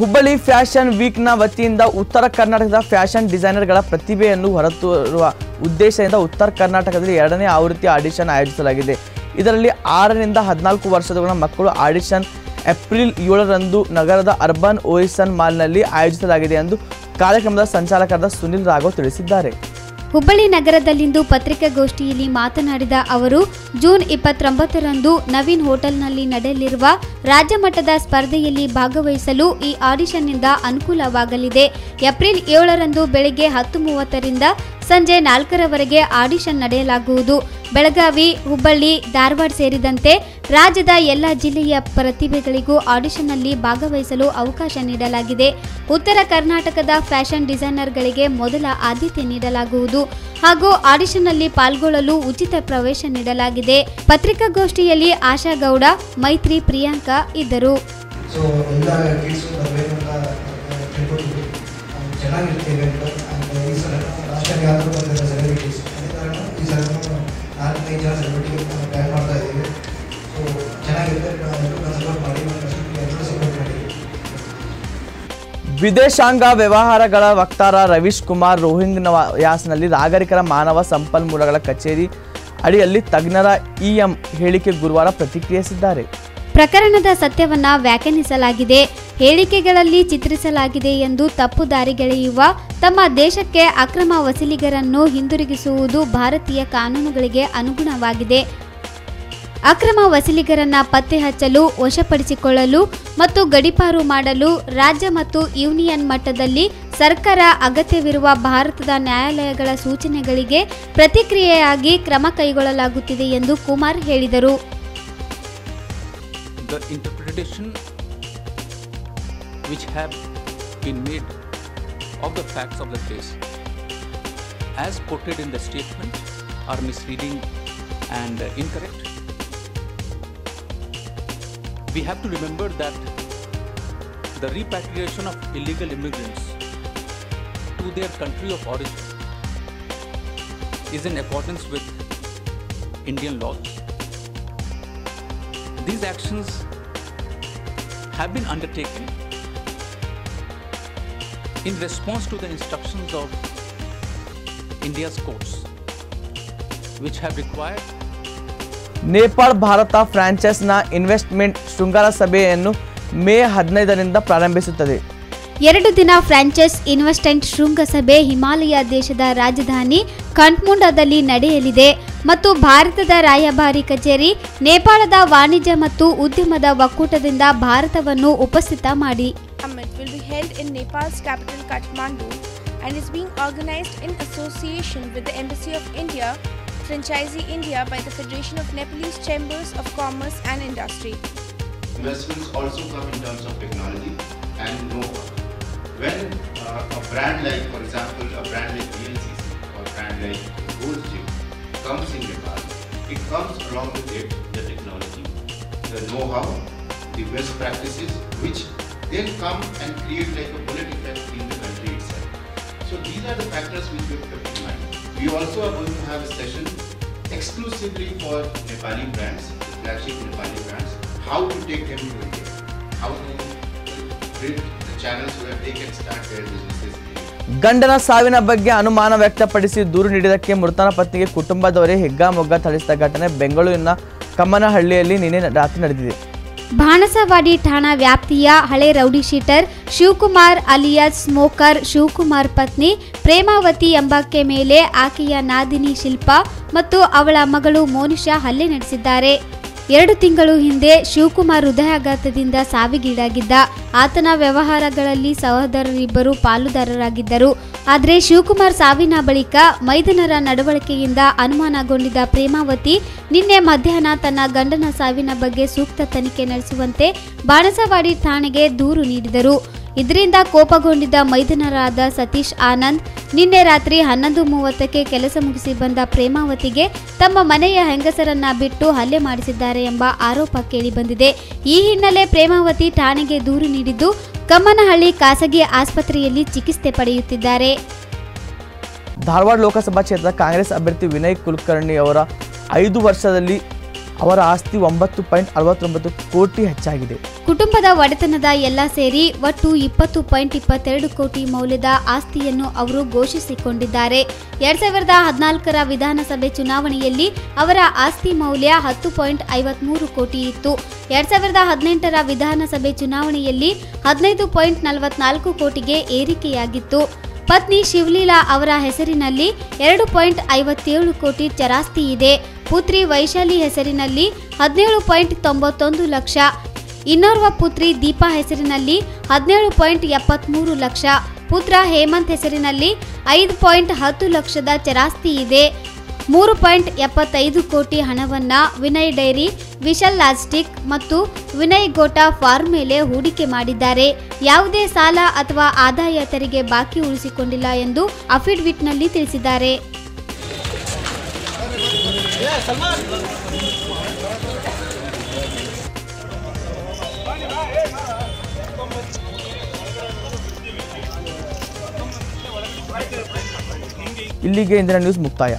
Hubballi fashion ವೀಕ್ನ ವತಿಯಿಂದ ಉತ್ತರ ಕರ್ನಾಟಕದ ಫ್ಯಾಷನ್ ಡಿಸೈನರ್ಗಳ ಪ್ರತಿಭೆಯನ್ನು ಹೊರತರುವ ಉದ್ದೇಶದಿಂದ ಉತ್ತರ ಕರ್ನಾಟಕದಲ್ಲಿ ಎರಡನೇ ಆವೃತ್ತಿ ಆಡಿಷನ್ ಆಯೋಜಿಸಲಾಗಿದೆ. ಇದರಲ್ಲಿ ಆರರಿಂದ ಹದಿನಾಲ್ಕು ವರ್ಷದೊಳಗಿನ ಮಕ್ಕಳು ಆಡಿಷನ್ ಏಪ್ರಿಲ್ ಏಳರಂದು ನಗರದ ಅರ್ಬನ್ ಓಯಿಸನ್ ಮಾಲ್ನಲ್ಲಿ ಆಯೋಜಿಸಲಾಗಿದೆ ಎಂದು ಕಾರ್ಯಕ್ರಮದ ಸಂಚಾಲಕರಾದ ಸುನಿಲ್ ರಾಘವ್ ತಿಳಿಸಿದ್ದಾರೆ. ಹುಬ್ಬಳ್ಳಿ ನಗರದಲ್ಲಿಂದು ಪತ್ರಿಕಾಗೋಷ್ಠಿಯಲ್ಲಿ ಮಾತನಾಡಿದ ಅವರು, ಜೂನ್ ಇಪ್ಪತ್ತೊಂಬತ್ತರಂದು ನವೀನ್ ಹೋಟೆಲ್ನಲ್ಲಿ ನಡೆಯಲಿರುವ ರಾಜ್ಯಮಟ್ಟದ ಸ್ಪರ್ಧೆಯಲ್ಲಿ ಭಾಗವಹಿಸಲು ಈ ಆಡಿಷನ್ನಿಂದ ಅನುಕೂಲವಾಗಲಿದೆ. ಏಪ್ರಿಲ್ ಏಳರಂದು ಬೆಳಗ್ಗೆ ಹತ್ತು ಮೂವತ್ತರಿಂದ ಸಂಜೆ ನಾಲ್ಕರವರೆಗೆ ಆಡಿಷನ್ ನಡೆಯಲಾಗುವುದು. ಬೆಳಗಾವಿ, ಹುಬ್ಬಳ್ಳಿ, ಧಾರವಾಡ ಸೇರಿದಂತೆ ರಾಜ್ಯದ ಎಲ್ಲ ಜಿಲ್ಲೆಯ ಪ್ರತಿಭೆಗಳಿಗೂ ಆಡಿಷನ್ನಲ್ಲಿ ಭಾಗವಹಿಸಲು ಅವಕಾಶ ನೀಡಲಾಗಿದೆ. ಉತ್ತರ ಕರ್ನಾಟಕದ ಫ್ಯಾಷನ್ ಡಿಸೈನರ್ಗಳಿಗೆ ಮೊದಲ ಆದ್ಯತೆ ನೀಡಲಾಗುವುದು. ಹಾಗೂ ಆಡಿಷನ್ನಲ್ಲಿ ಪಾಲ್ಗೊಳ್ಳಲು ಉಚಿತ ಪ್ರವೇಶ ನೀಡಲಾಗಿದೆ. ಪತ್ರಿಕಾಗೋಷ್ಠಿಯಲ್ಲಿ ಆಶಾ ಗೌಡ, ಮೈತ್ರಿ ಪ್ರಿಯಾಂಕಾ ಇದ್ದರು. ಲಾಸ್ಟ್ ಬಂದಿರೋ ಸೆಲೆಬ್ರಿಟೀಸ್ ಅದೇ ಕಾರಣ ಈ ಸಲ ನಾಲ್ಕೈದು ಜನ ಸೆಲೆಬ್ರಿಟಿ ಪ್ಲ್ಯಾನ್ ಮಾಡ್ತಾ ಇದ್ದೀವಿ. ಸೊ ಚೆನ್ನಾಗಿರುತ್ತೆ ಎಲ್ಲರೂ ಸಪೋರ್ಟ್ ಮಾಡಿ ಎಲ್ಲರೂ ಸಪೋರ್ಟ್ ಮಾಡಿ. ವಿದೇಶಾಂಗ ವ್ಯವಹಾರಗಳ ವಕ್ತಾರ ರವೀಶ್ ಕುಮಾರ್ ರೋಹಿಂಗ್ ರೋಹಿಂಗ್ಯಾಸ್ನಲ್ಲಿ ನಾಗರಿಕರ ಮಾನವ ಸಂಪನ್ಮೂಲಗಳ ಕಚೇರಿ ಅಡಿಯಲ್ಲಿ ತಜ್ಞರ ಇಎಂ ಹೇಳಿಕೆ ಗುರುವಾರ ಪ್ರತಿಕ್ರಿಯಿಸಿದ್ದಾರೆ. ಪ್ರಕರಣದ ಸತ್ಯವನ್ನ ವ್ಯಾಖ್ಯಾನಿಸಲಾಗಿದೆ. ಹೇಳಿಕೆಗಳಲ್ಲಿ ಚಿತ್ರಿಸಲಾಗಿದೆ ಎಂದು ತಪ್ಪು ದಾರಿಗೆಳೆಯುವ ತಮ್ಮ ದೇಶಕ್ಕೆ ಅಕ್ರಮ ವಸೂಲಿಗರನ್ನು ಹಿಂದಿರುಗಿಸುವುದು ಭಾರತೀಯ ಕಾನೂನುಗಳಿಗೆ ಅನುಗುಣವಾಗಿದೆ. ಅಕ್ರಮ ವಸೂಲಿಗರನ್ನ ಪತ್ತೆ ಹಚ್ಚಲು, ವಶಪಡಿಸಿಕೊಳ್ಳಲು ಮತ್ತು ಗಡಿಪಾರು ಮಾಡಲು ರಾಜ್ಯ ಮತ್ತು ಯೂನಿಯನ್ ಮಟ್ಟದಲ್ಲಿ ಸರ್ಕಾರ ಅಗತ್ಯವಿರುವ ಭಾರತದ ನ್ಯಾಯಾಲಯಗಳ ಸೂಚನೆಗಳಿಗೆ ಪ್ರತಿಕ್ರಿಯೆಯಾಗಿ ಕ್ರಮ ಕೈಗೊಳ್ಳಲಾಗುತ್ತಿದೆ ಎಂದು ಕುಮಾರ್ ಹೇಳಿದರು. Which have been made of the facts of the case as portrayed in the statement are misleading and incorrect. We have to remember that the repatriation of illegal immigrants to their country of origin is in accordance with Indian laws. These actions have been undertaken in response to the instructions of India's courts, which have required Nepal Bharat ಫ್ರಾಂಚೈಸ್ನ investment ಶೃಂಗಾರ ಸಭೆಯನ್ನು ಮೇ ಹದಿನೈದರಿಂದ ಪ್ರಾರಂಭಿಸುತ್ತದೆ. ಎರಡು ದಿನ franchise ಇನ್ವೆಸ್ಟೆಂಟ್ ಶೃಂಗಸಭೆ ಹಿಮಾಲಯ ದೇಶದ ರಾಜಧಾನಿ ಕಠ್ಮಂಡದಲ್ಲಿ ನಡೆಯಲಿದೆ ಮತ್ತು ಭಾರತದ ರಾಯಭಾರಿ ಕಚೇರಿ ನೇಪಾಳದ ವಾಣಿಜ್ಯ ಮತ್ತು ಉದ್ಯಮದ ಒಕ್ಕೂಟದಿಂದ ಭಾರತವನ್ನು ಉಪಸ್ಥಿತ ಮಾಡಿ. Summit will be held in Nepal's capital Kathmandu and is being organized in association with the Embassy of India, Franchisee India by the Federation of Nepalese Chambers of Commerce and Industry. investments also come in terms of technology and know-how. When uh, a brand like, for example, a brand like VLCC or a brand like Gold Gym comes in Nepal, it comes along with it the technology, the know-how, the best practices, which then come and create like a bullet effect in the country itself. So these are the factors which we have in mind. We also are going to have a session exclusively for Nepali brands, flagship Nepali brands, how to take them to India, how to build the channels where they can start their businesses ಗಂಡನ ಸಾವಿನ ಬಗ್ಗೆ ಅನುಮಾನ ವ್ಯಕ್ತಪಡಿಸಿ ದೂರು ನೀಡಿದ್ದಕ್ಕೆ ಮೃತನ ಪತ್ನಿಗೆ ಕುಟುಂಬದವರೇ ಹೆಗ್ಗಾಮೊಗ್ಗ ಥಳಿಸಿದ ಘಟನೆ ಬೆಂಗಳೂರಿನ ಕಮ್ಮನಹಳ್ಳಿಯಲ್ಲಿ ನಿನ್ನೆ ರಾತ್ರಿ ನಡೆದಿದೆ ಬಾಣಸವಾಡಿ ಠಾಣಾ ವ್ಯಾಪ್ತಿಯ ಹಳೆ rowdy sheeter Shivakumar alias smoker Shivakumar ಪತ್ನಿ ಪ್ರೇಮಾವತಿ ಎಂಬಾಕೆ ಮೇಲೆ ಆಕೆಯ ನಾದಿನಿ ಶಿಲ್ಪ ಮತ್ತು ಅವಳ ಮಗಳು ಮೋನಿಶಾ ಹಲ್ಲೆ ನಡೆಸಿದ್ದಾರೆ. ಎರಡು ತಿಂಗಳು ಹಿಂದೆ ಶಿವಕುಮಾರ್ ಹೃದಯಾಘಾತದಿಂದ ಸಾವಿಗೀಡಾಗಿದ್ದ ಆತನ ವ್ಯವಹಾರಗಳಲ್ಲಿ ಸಹೋದರರಿಬ್ಬರು ಪಾಲುದಾರರಾಗಿದ್ದರು. ಆದರೆ ಶಿವಕುಮಾರ್ ಸಾವಿನ ಬಳಿಕ ಮೈದನರ ನಡವಳಿಕೆಯಿಂದ ಅನುಮಾನಗೊಂಡಿದ್ದ ಪ್ರೇಮಾವತಿ ನಿನ್ನೆ ಮಧ್ಯಾಹ್ನ ತನ್ನ ಗಂಡನ ಸಾವಿನ ಬಗ್ಗೆ ಸೂಕ್ತ ತನಿಖೆ ನಡೆಸುವಂತೆ ಬಾಣಸವಾಡಿ ಠಾಣೆಗೆ ದೂರು ನೀಡಿದರು. ಇದರಿಂದ ಕೋಪಗೊಂಡಿದ್ದ ಮೈದನರಾದ ಸತೀಶ್ ಆನಂದ್, ನಿನ್ನೆ ರಾತ್ರಿ ಹನ್ನೊಂದು ಮೂವತ್ತಕ್ಕೆ ಕೆಲಸ ಮುಗಿಸಿ ಬಂದ ಪ್ರೇಮಾವತಿಗೆ ತಮ್ಮ ಮನೆಯ ಹೆಂಗಸರನ್ನ ಬಿಟ್ಟು ಹಲ್ಲೆ ಮಾಡಿಸಿದ್ದಾರೆ ಎಂಬ ಆರೋಪ ಕೇಳಿಬಂದಿದೆ. ಈ ಹಿನ್ನೆಲೆ ಪ್ರೇಮಾವತಿ ಠಾಣೆಗೆ ದೂರು ನೀಡಿದ್ದು, ಕಮ್ಮನಹಳ್ಳಿ ಖಾಸಗಿ ಆಸ್ಪತ್ರೆಯಲ್ಲಿ ಚಿಕಿತ್ಸೆ ಪಡೆಯುತ್ತಿದ್ದಾರೆ. ಧಾರವಾಡ ಲೋಕಸಭಾ ಕ್ಷೇತ್ರದ ಕಾಂಗ್ರೆಸ್ ಅಭ್ಯರ್ಥಿ ವಿನಯ್ ಕುಲಕರ್ಣಿ ಅವರ ಐದು ವರ್ಷದಲ್ಲಿ ಅವರ ಆಸ್ತಿ ಒಂಬತ್ತು ಪಾಯಿಂಟ್ ಅರವತ್ತೊಂಬತ್ತು ಕೋಟಿ ಹೆಚ್ಚಾಗಿದೆ. ಕುಟುಂಬದ ಒಡೆತನದ ಎಲ್ಲ ಸೇರಿ ಒಟ್ಟು ಇಪ್ಪತ್ತು ಪಾಯಿಂಟ್ ಇಪ್ಪತ್ತೆರಡು ಕೋಟಿ ಮೌಲ್ಯದ ಆಸ್ತಿಯನ್ನು ಅವರು ಘೋಷಿಸಿಕೊಂಡಿದ್ದಾರೆ. ಎರಡ್ ಸಾವಿರದ ಹದಿನಾಲ್ಕರ ವಿಧಾನಸಭೆ ಚುನಾವಣೆಯಲ್ಲಿ ಅವರ ಆಸ್ತಿ ಮೌಲ್ಯ ಹತ್ತು ಪಾಯಿಂಟ್ ಐವತ್ಮೂರು ಕೋಟಿ ಇತ್ತು. ಎರಡ್ ಸಾವಿರದ ಹದಿನೆಂಟರ ವಿಧಾನಸಭೆ ಚುನಾವಣೆಯಲ್ಲಿ ಹದಿನೈದು ಪಾಯಿಂಟ್ ನಲವತ್ನಾಲ್ಕು ಕೋಟಿಗೆ ಏರಿಕೆಯಾಗಿತ್ತು. ಪತ್ನಿ ಶಿವಲೀಲಾ ಅವರ ಹೆಸರಿನಲ್ಲಿ ಎರಡು ಪಾಯಿಂಟ್ ಐವತ್ತೇಳು ಕೋಟಿ ಚರಾಸ್ತಿ ಇದೆ. ಪುತ್ರಿ ವೈಶಾಲಿ ಹೆಸರಿನಲ್ಲಿ ಹದಿನೇಳು ಪಾಯಿಂಟ್ ತೊಂಬತ್ತೊಂದು ಲಕ್ಷ. ಇನ್ನೋರ್ವ ಪುತ್ರಿ ದೀಪಾ ಹೆಸರಿನಲ್ಲಿ ಹದಿನೇಳು ಪಾಯಿಂಟ್ ಎಪ್ಪತ್ತ್ಮೂರು ಲಕ್ಷ. ಪುತ್ರ ಹೇಮಂತ್ ಹೆಸರಿನಲ್ಲಿ ಐದು ಪಾಯಿಂಟ್ ಹತ್ತು ಲಕ್ಷದ ಚರಾಸ್ತಿ ಇದೆ. ಮೂರು ಪಾಯಿಂಟ್ ಎಪ್ಪತ್ತೈದು ಕೋಟಿ ಹಣವನ್ನ ವಿನಯ್ ಡೈರಿ, ವಿಶಲ್ ಲಾಜಿಸ್ಟಿಕ್ ಮತ್ತು ವಿನಯ್ ಗೋಟಾ ಫಾರ್ಮ್ ಮೇಲೆ ಹೂಡಿಕೆ ಮಾಡಿದ್ದಾರೆ. ಯಾವುದೇ ಸಾಲ ಅಥವಾ ಆದಾಯ ತೆರಿಗೆ ಬಾಕಿ ಉಳಿಸಿಕೊಂಡಿಲ್ಲ ಎಂದು ಅಫಿಡವಿಟ್ನಲ್ಲಿ ತಿಳಿಸಿದ್ದಾರೆ. ಇಲ್ಲಿಗೆ ಇಂದಿನ ನ್ಯೂಸ್ ಮುಕ್ತಾಯ.